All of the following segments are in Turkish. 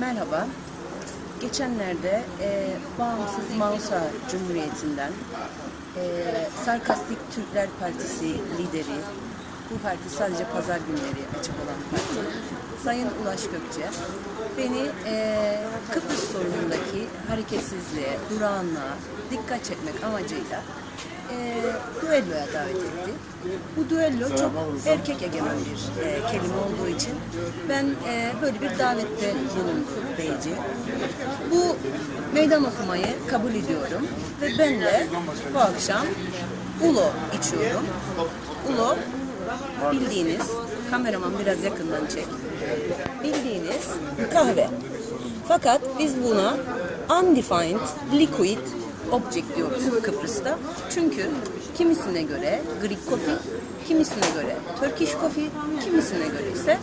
Merhaba. Geçenlerde e, Bağımsız Mausa Cumhuriyeti'nden e, Sarkastik Türkler Partisi lideri, bu parti sadece pazar günleri açık olan parti, Sayın Ulaş Gökçe, beni e, Kıbrıs sorunundaki hareketsizliğe, durağanlığa dikkat çekmek amacıyla e, düelloya davet etti. Bu düello çok erkek egemen bir e, kelime olduğu için ben e, böyle bir davette bulundum Beyci. Bu meydan okumayı kabul ediyorum ve ben de bu akşam Ulo içiyorum. Ulo bildiğiniz, kameraman biraz yakından çek, bildiğiniz kahve. Fakat biz buna undefined liquid object diyoruz Kıbrıs'ta. Çünkü kimisine göre Greek coffee, kimisine göre Turkish coffee, kimisine göre ise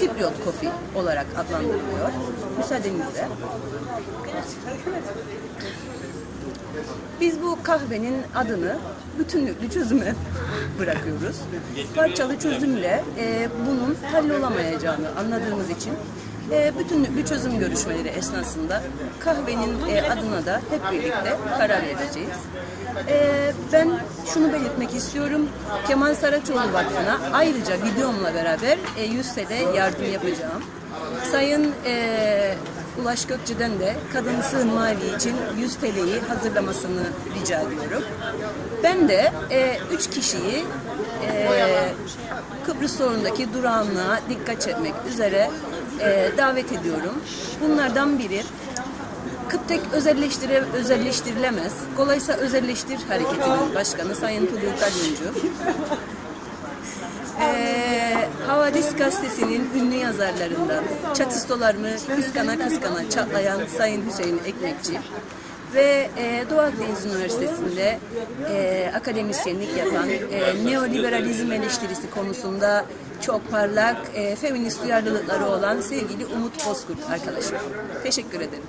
Cypriot coffee olarak adlandırılıyor. Müsaadenizle. Biz bu kahvenin adını bütünlüklü çözüme bırakıyoruz. Parçalı çözümle e, bunun hallolamayacağını anladığımız için e, bütünlüklü çözüm görüşmeleri esnasında kahvenin e, adına da hep birlikte karar vereceğiz. E, ben şunu belirtmek istiyorum. Kemal Saraçoğlu Vakfı'na ayrıca videomla beraber e, 100 TL yardım yapacağım. Sayın e, Ulaş Gökçe'den de kadın sığınma evi için 100 TL'yi hazırlamasını rica ediyorum. Ben de 3 kişiyi e, Kıbrıs sorunundaki durağanlığa dikkat çekmek üzere e, davet ediyorum. Bunlardan biri Kıptek özelleştire, özelleştirilemez. Kolaysa özelleştir hareketinin başkanı Sayın Tulu Kalyoncu. Ee, Havadis gazetesinin ünlü yazarlarından çatistolarımı kıskana kıskana çatlayan Sayın Hüseyin Ekmekçi ve e, Doğu Akdeniz Üniversitesi'nde e, akademisyenlik yapan e, neoliberalizm eleştirisi konusunda çok parlak e, feminist duyarlılıkları olan sevgili Umut Bozkurt arkadaşım. Teşekkür ederim.